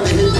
wanna hear